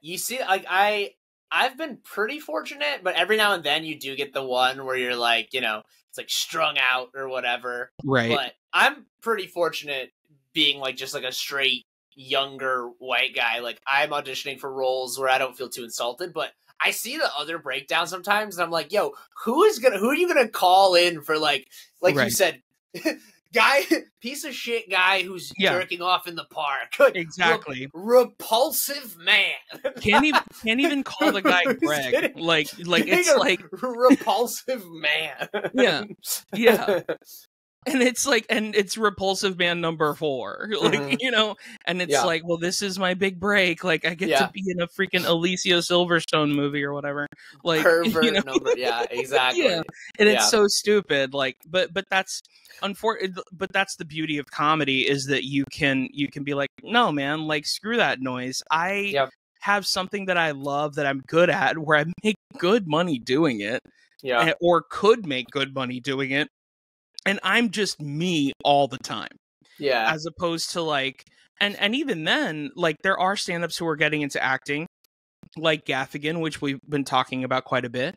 you see like i i've been pretty fortunate but every now and then you do get the one where you're like you know it's like strung out or whatever. Right. But i'm pretty fortunate being like just like a straight younger white guy. Like i'm auditioning for roles where i don't feel too insulted but I see the other breakdown sometimes, and I'm like, "Yo, who is gonna? Who are you gonna call in for like, like you said, *laughs* guy, *laughs* piece of shit guy who's Yeah. jerking off in the park. *laughs* Exactly re- repulsive man. *laughs* can't even can't even call the guy greg like like Being it's like repulsive man. Yeah. Yeah. *laughs* and it's like and it's repulsive man number four *laughs* like Mhm. you know and it's Yeah. like well this is my big break like i get Yeah. to be in a freaking alicia silverstone movie or whatever like Pervert *laughs* you know number. Yeah, exactly. Yeah. and Yeah. it's so stupid like but but that's unfortunate but that's the beauty of comedy is that you can you can be like no man like screw that noise i Yep. have something that i love that i'm good at where i make good money doing it Yeah. eh, or could make good money doing it and i'm just me all the time Yeah. as opposed to like and and even then like there are stand-ups who are getting into acting like gaffigan which we've been talking about quite a bit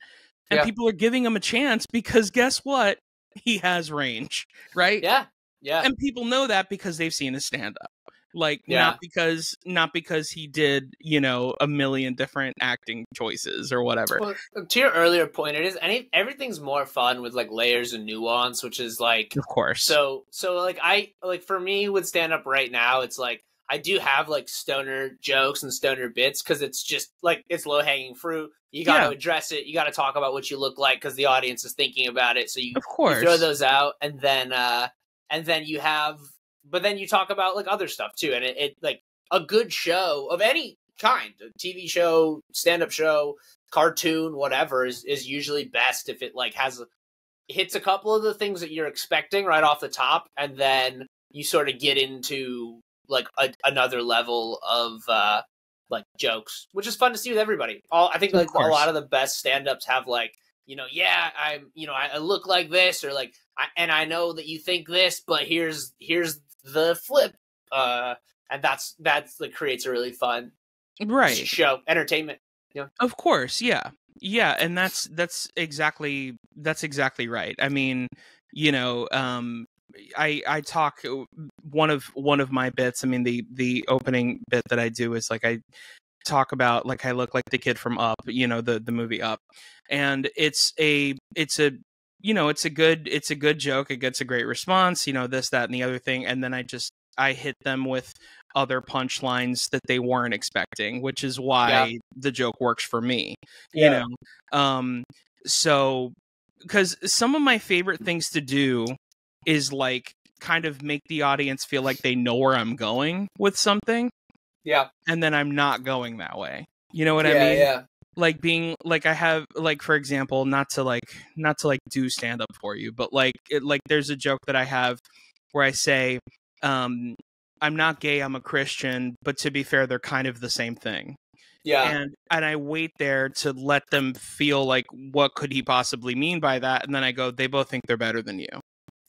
and Yeah. people are giving him a chance because guess what he has range right Yeah. Yeah. and people know that because they've seen his stand-up like Yeah. not because not because he did you know a million different acting choices or whatever Well, to your earlier point, it is any everything's more fun with like layers and nuance, which is like of course so so like I like for me with stand up right now, it's like I do have like stoner jokes and stoner bits because it's just like it's low hanging fruit. You got to Yeah. address it. You got to talk about what you look like because the audience is thinking about it. So you, of you course throw those out, and then uh and then you have, but then you talk about like other stuff too, and it, it like a good show of any kind, a TV show, stand up show, cartoon, whatever is is usually best if it like has hits a couple of the things that you're expecting right off the top, and then you sort of get into like a, another level of uh like jokes, which is fun to see with everybody. All I think like a lot of the best stand ups have like you know, yeah, I'm, you know, I, I look like this, or like, I, and I know that you think this, but here's here's the flip, uh, and that's that's that creates a really fun right show, entertainment. Of course, yeah. Yeah, and that's that's exactly that's exactly right. I mean, you know, um I I talk uh, one of one of my bits, I mean the the opening bit that I do is like I talk about like I look like the kid from Up, you know, the the movie Up. And it's a it's a you know, it's a good it's a good joke, it gets a great response, you know, this that and the other thing and then I just I hit them with other punchlines that they weren't expecting, which is why the joke works for me. You know, um, so because some of my favorite things to do is like kind of make the audience feel like they know where I'm going with something, yeah, and then I'm not going that way. You know what yeah, I mean? yeah, like being like I have like for example, not to like not to like do stand up for you, but like it, like there's a joke that I have where I say, um, I'm not gay, I'm a Christian, but to be fair, they're kind of the same thing. yeah, And and I wait there to let them feel like what could he possibly mean by that, and then I go, they both think they're better than you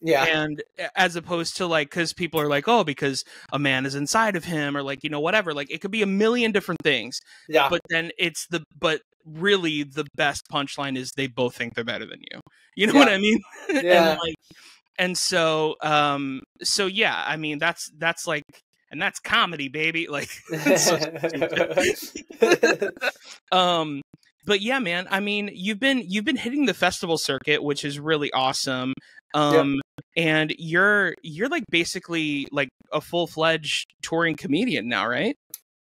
yeah, and as opposed to like because people are like oh because a man is inside of him or like you know whatever like it could be a million different things. Yeah, but then it's the but really the best punchline is they both think they're better than you. You know what i mean? *laughs* Yeah. and like and so um so yeah i mean that's that's like and that's comedy baby *laughs* like *laughs* um but yeah man i mean you've been you've been hitting the festival circuit which is really awesome um and you're you're like basically like a full-fledged touring comedian now right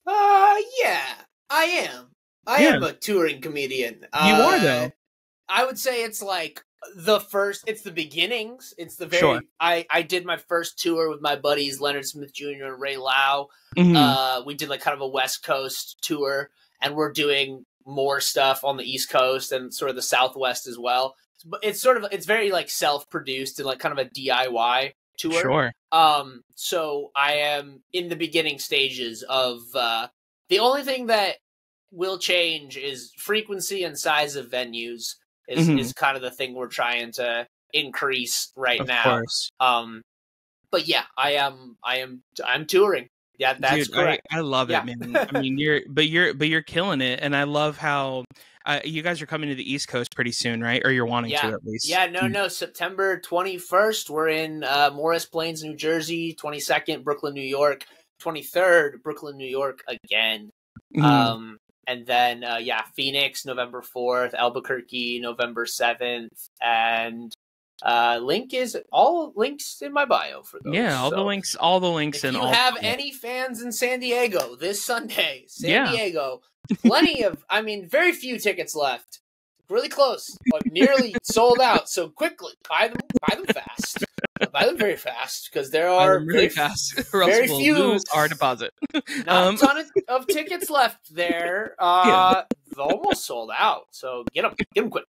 uh, yeah, I am. I Yeah. am a touring comedian. You are, Uh, though. I would say it's like the first. It's the beginnings. It's the very. Sure. I I did my first tour with my buddies Leonard Smith Jr. and Ray Lau. Mhm. Uh, we did like kind of a West Coast tour, and we're doing more stuff on the East Coast and sort of the Southwest as well. But it's sort of it's very like self produced and like kind of a DIY tour. sure Um, so I am in the beginning stages of uh, the only thing that will change is frequency and size of venues is Mhm. is kind of the thing we're trying to increase right of now. course Um, but yeah, I am I am I'm touring. Yeah, that's Dude, correct. I, I love Yeah. it, man. I *laughs* mean, you're but you're but you're killing it, and I love how uh, you guys are coming to the East Coast pretty soon, right? Or you're wanting Yeah. to at least. Yeah, no, no. September 21st, we're in uh, Morris Plains, New Jersey. 22nd, Brooklyn, New York. 23rd, Brooklyn, New York again. Mhm. Um, and then, uh, yeah, Phoenix, November 4th. Albuquerque, November 7th. And uh, link is all links in my bio for those. yeah, all the links, all the links, If and you all. have any fans in San Diego this Sunday, San Yeah. Diego, *laughs* plenty of, I mean, very few tickets left. Really close, like nearly *laughs* sold out. So quickly, buy them, buy them fast, buy them very fast because there are really very, fast, very we'll few- our deposit. not Um, a ton of, of tickets left there. *laughs* Uh, they're almost sold out. So get them, get them quick.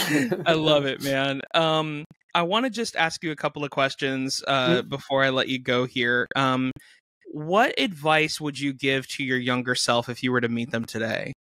*laughs* I love it, man. Um, I want to just ask you a couple of questions uh, before I let you go here. Um, what advice would you give to your younger self if you were to meet them today?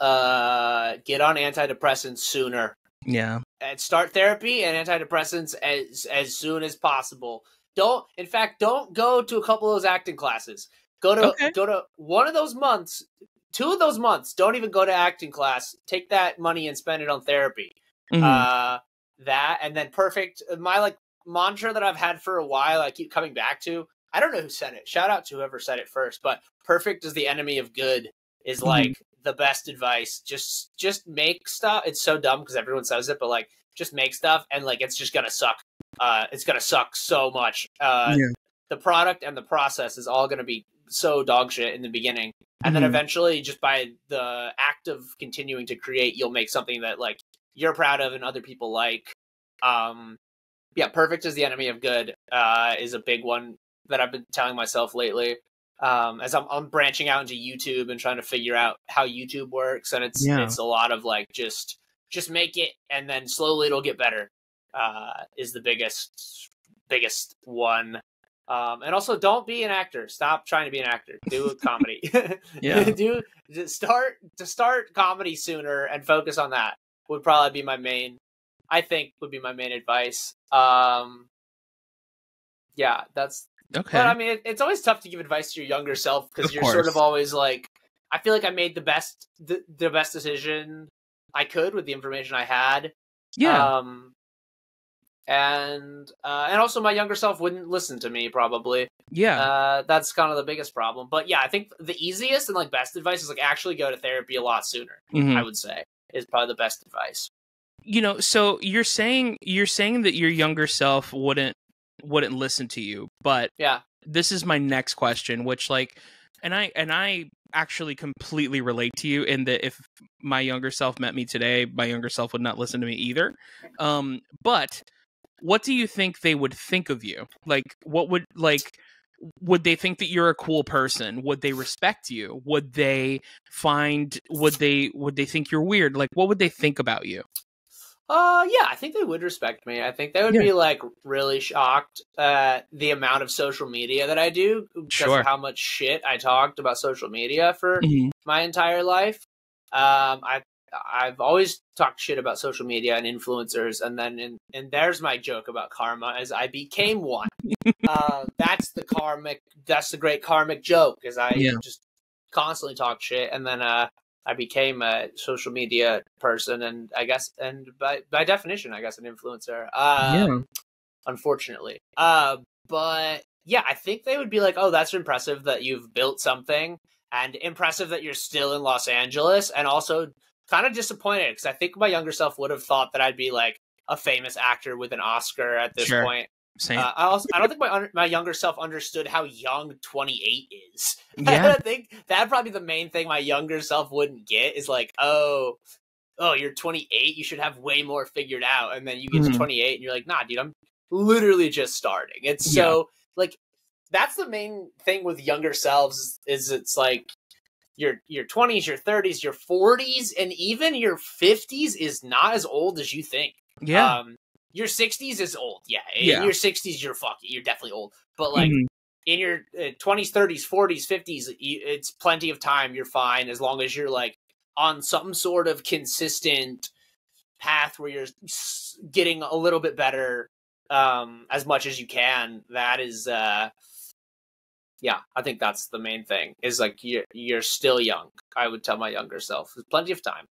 Uh, get on antidepressants sooner. Yeah, and start therapy and antidepressants as as soon as possible. Don't, in fact, don't go to a couple of those acting classes. Go to Okay. go to one of those months, two of those months. Don't even go to acting class. Take that money and spend it on therapy. Mhm. Uh, that and then perfect. My like mantra that I've had for a while, I keep coming back to. I don't know who said it. Shout out to whoever said it first, but perfect is the enemy of good is Mhm. like the best advice. Just just make stuff. It's so dumb because everyone says it, but like just make stuff and like it's just gonna suck. Uh, it's gonna suck so much. Uh, Yeah. the product and the process is all gonna be so dog shit in the beginning, and then Mhm. eventually, just by the act of continuing to create, you'll make something that like you're proud of and other people like. Um, yeah, perfect is the enemy of good. Uh, is a big one that I've been telling myself lately. Um, as I'm, I'm branching out into YouTube and trying to figure out how YouTube works, and it's Yeah. it's a lot of like just just make it, and then slowly it'll get better. Uh, is the biggest biggest one. Um, and also, don't be an actor. Stop trying to be an actor. Do a comedy. *laughs* *laughs* Yeah. Do start to start comedy sooner and focus on that. Would probably be my main. I think would be my main advice. Um, yeah, that's Okay. but I mean, it, it's always tough to give advice to your younger self because you're sort of always like, I feel like I made the best the, the best decision I could with the information I had. yeah. Um, and uh, and also my younger self wouldn't listen to me probably. yeah. Uh, that's kind of the biggest problem. But yeah, I think the easiest and like best advice is like actually go to therapy a lot sooner. Mhm. I would say is probably the best advice. you know so you're saying you're saying that your younger self wouldn't wouldn't listen to you but Yeah. this is my next question which like and i and i actually completely relate to you in that if my younger self met me today my younger self would not listen to me either um but what do you think they would think of you like what would like would they think that you're a cool person would they respect you would they find would they would they think you're weird like what would they think about you Uh, yeah, I think they would respect me. I think they would Yeah. be like really shocked at the amount of social media that I do because Sure. of how much shit I talked about social media for Mhm. my entire life. Um, I I've always talked shit about social media and influencers, and then in, and there's my joke about karma as I became one. *laughs* uh, that's the karmic. That's the great karmic joke, is I Yeah. just constantly talk shit, and then uh, I became a social media person, and I guess, and by by definition, I guess an influencer. Um, unfortunately. Uh, but yeah, I think they would be like, "Oh, that's impressive that you've built something, and impressive that you're still in Los Angeles, and also kind of disappointed because I think my younger self would have thought that I'd be like a famous actor with an Oscar at this Sure. point. Same. Uh, I also I don't think my un- my younger self understood how young 28 is. *laughs* Yeah. I think that'd probably be the main thing my younger self wouldn't get is like, oh, oh, you're 28, you should have way more figured out, and then you get Mhm. to 28 and you're like, nah, dude, I'm literally just starting. It's so like that's the main thing with younger selves is it's like your your 20s, your 30s, your 40s, and even your 50s is not as old as you think. yeah. Um, your 60s is old. Yeah. In Yeah. your 60s, you're fucking, you're definitely old. But like Mhm. in your uh, 20s, 30s, 40s, 50s, you, it's plenty of time. You're fine as long as you're like on some sort of consistent path where you're getting a little bit better um as much as you can. That is uh yeah, I think that's the main thing. Is like you're you're still young. I would tell my younger self. There's plenty of time.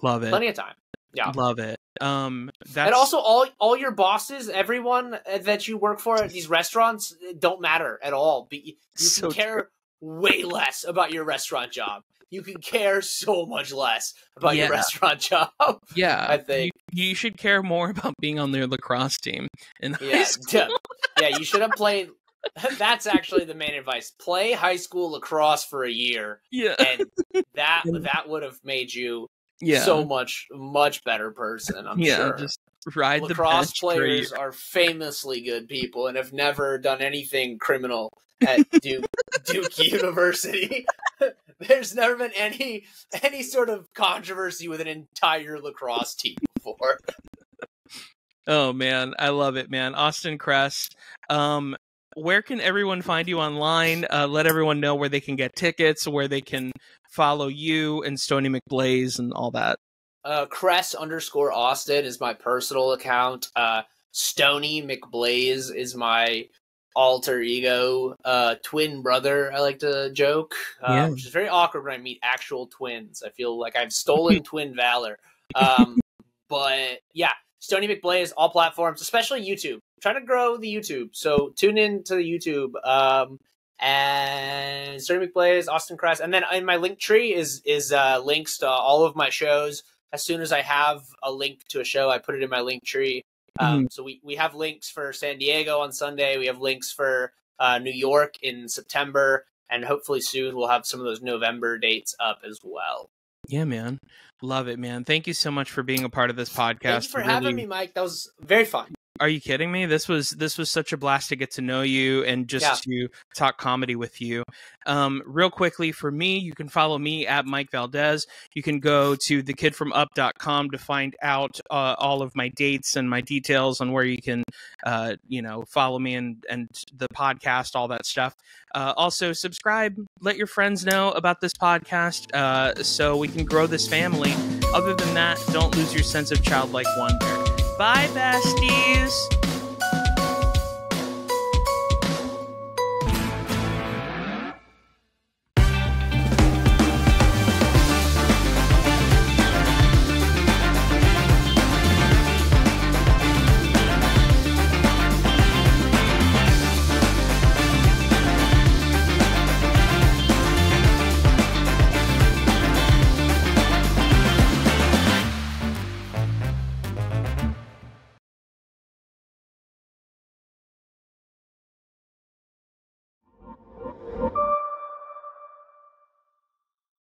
Love it. Plenty of time. yeah. Love it. Um, that's And also, all all your bosses, everyone uh, that you work for at these restaurants, uh, don't matter at all. Be, you So can care way less about your restaurant job. You can care so much less about your restaurant *laughs* job. yeah. I think. you, you should care more about being on their lacrosse team in Yeah, *laughs* yeah. You should have played. *laughs* That's actually the main advice. Play high school lacrosse for a year, Yeah. and that *laughs* that would have made you Yeah. so much much better person. I'm yeah. sure. Just ride the lacrosse a players are famously good people and have never done anything criminal at *laughs* Duke Duke University. There's never been any any sort of controversy with an entire lacrosse team before. Oh man, I love it, man. Austin Kress. Um, where can everyone find you online? Uh, let everyone know where they can get tickets, where they can follow you and Stoney McBlaze and all that. Uh, Kress underscore Austin is my personal account. Uh, Stoney McBlaze is my alter ego uh, twin brother. I like to joke, uh, Yeah. which is very awkward when I meet actual twins. I feel like I've *laughs* stolen twin valor. Um, but yeah, Stoney McBlaze, all platforms, especially YouTube. Trying to grow the YouTube. So tune in to the YouTube. Um, and Stoney McBlaze, Austin Kress, and then in my link tree is is uh, links to all of my shows. As soon as I have a link to a show, I put it in my link tree. Um, mm-hmm. So we we have links for San Diego on Sunday. We have links for uh, New York in September, and hopefully soon we'll have some of those November dates up as well. Yeah, man. Love it, man. Thank you so much for being a part of this podcast. Thank you for really... having me, Mike. That was very fun. Are you kidding me? This was this was such a blast to get to know you and just yeah. to talk comedy with you. Um, real quickly for me, you can follow me at Mike Valdes. You can go to thekidfromup.com to find out uh, all of my dates and my details on where you can, uh, you know, follow me and and the podcast, all that stuff. Uh, also, subscribe. Let your friends know about this podcast uh, so we can grow this family. Other than that, don't lose your sense of childlike wonder. Bye, besties.